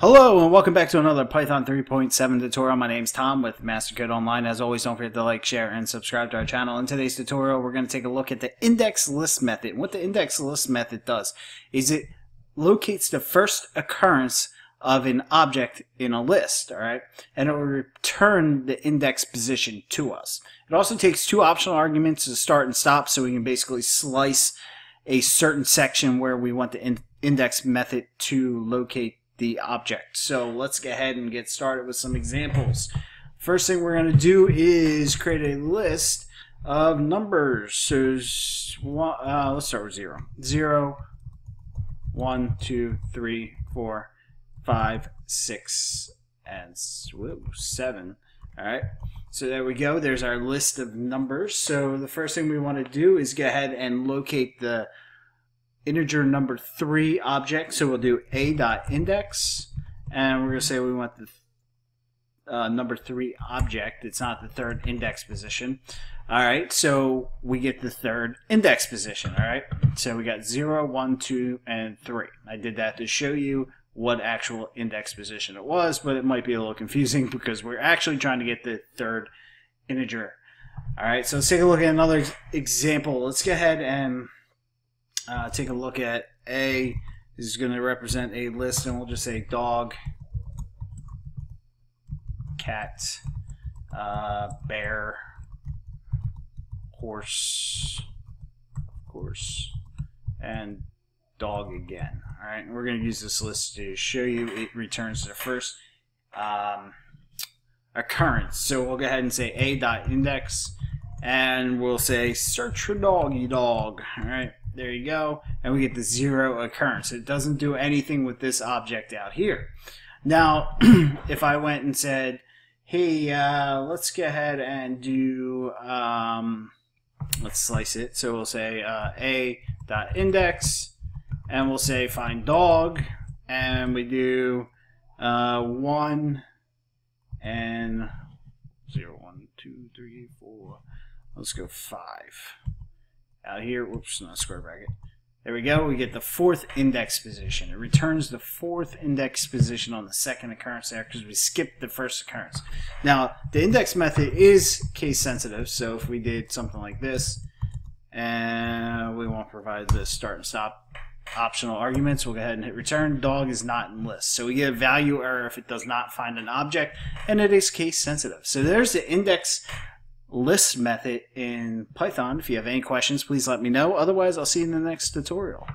Hello and welcome back to another Python 3.7 tutorial. My name's Tom with MasterCode Online. As always, don't forget to like, share, and subscribe to our channel. In today's tutorial, we're going to take a look at the index list method. What the index list method does is it locates the first occurrence of an object in a list, all right? And it will return the index position to us. It also takes two optional arguments to start and stop so we can basically slice a certain section where we want the in index method to locate the object. So let's go ahead and get started with some examples. First thing we're going to do is create a list of numbers. So uh, let's start with zero. Zero, one, two, three, four, five, six, and seven. All right. So there we go. There's our list of numbers. So the first thing we want to do is go ahead and locate the integer number three object. So we'll do a dot index, and we're to say we want the uh, number three object. It's not the third index position. All right, so we get the third index position. All right, so we got zero, one, two, and 3. I did that to show you what actual index position it was, but it might be a little confusing because we're actually trying to get the third integer. All right, so let's take a look at another example. Let's go ahead and uh, take a look at A. This is going to represent a list, and we'll just say dog, cat, uh, bear, horse, of course, and dog again. All right, and we're going to use this list to show you it returns the first um, occurrence. So we'll go ahead and say a dot index, and we'll say search for doggy dog. All right, there you go. And we get the zero occurrence. It doesn't do anything with this object out here. Now, if I went and said, hey, uh, let's go ahead and do, um, let's slice it. So we'll say uh, a dot index, and we'll say find dog, and we do uh, one and zero, one, two, three, four. Let's go five out here. Whoops, not square bracket. There we go. We get the fourth index position. It returns the fourth index position on the second occurrence there because we skipped the first occurrence. Now, the index method is case sensitive. So if we did something like this, and we won't provide the start and stop optional arguments, we'll go ahead and hit return. Dog is not in list. So we get a value error if it does not find an object, and it is case sensitive. So there's the index list method in Python. If you have any questions, please let me know. Otherwise, I'll see you in the next tutorial.